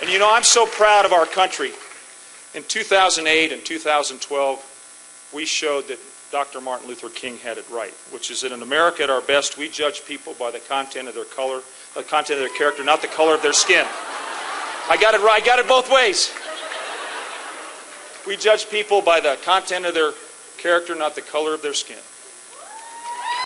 And you know, I'm so proud of our country. In 2008 and 2012, we showed that Dr. Martin Luther King had it right, which is that in America at our best, we judge people by the content of their color, the content of their character, not the color of their skin. I got it right. I got it both ways. We judge people by the content of their character, not the color of their skin.